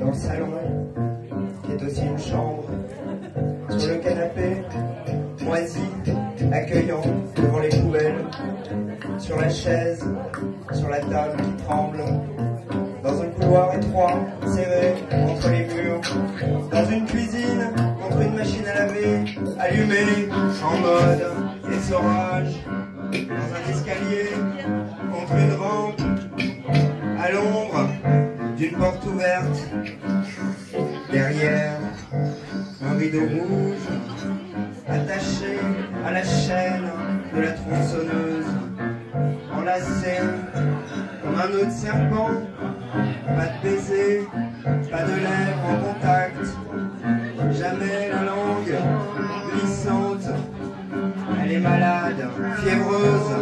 Dans le salon, qui est aussi une chambre, sur le canapé, moisi, accueillant devant les poubelles, sur la chaise, sur la table qui tremble, dans un couloir étroit, serré entre les murs, dans une cuisine, contre une machine à laver, allumée, en mode essorage, derrière un rideau rouge, attaché à la chaîne de la tronçonneuse, enlacé comme un nœud de serpent, pas de baiser, pas de lèvres en contact, jamais la langue glissante, elle est malade, fiévreuse,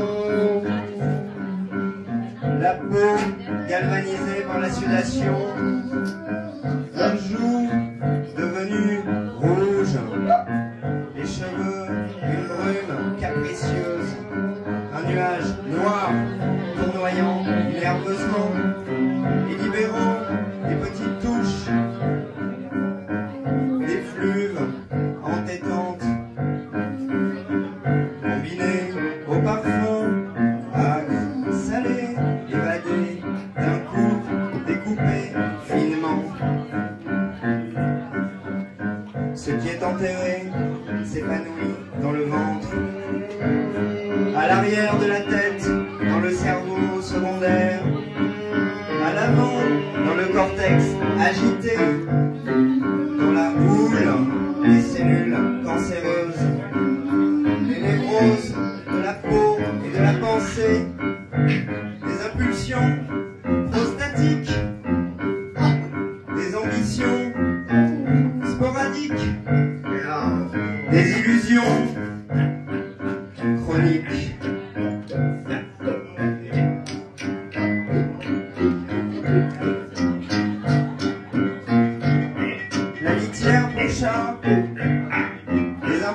la peau galvanisée par la sudation, nerveusement libérant des petites touches, d'effluves entêtantes, combinées au parfum, acre, salé, évadé, d'un coup découpé finement. Ce qui est enterré s'épanouit dans le ventre, à l'arrière de la tête, cellules cancéreuses, les névroses de la peau et de la pensée, des impulsions prostatiques, des ambitions sporadiques, des illusions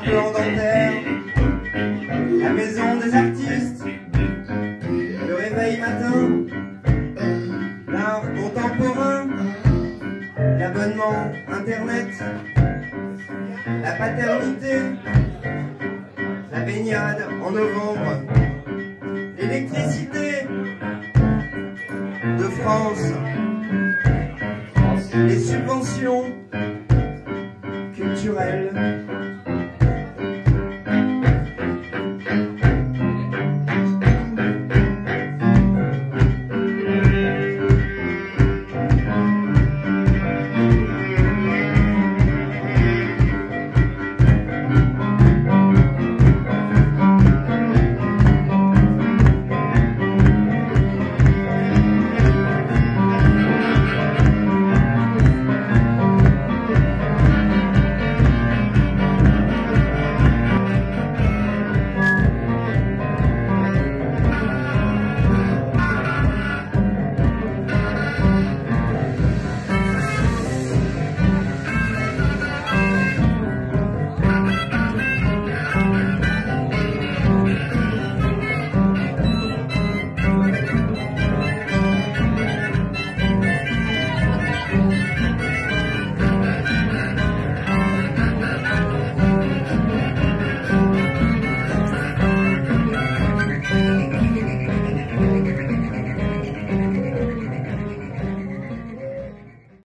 les implants dentaires, la maison des artistes, le réveil matin, l'art contemporain, l'abonnement internet, la paternité, la baignade en novembre, l'électricité de France, les subventions culturelles,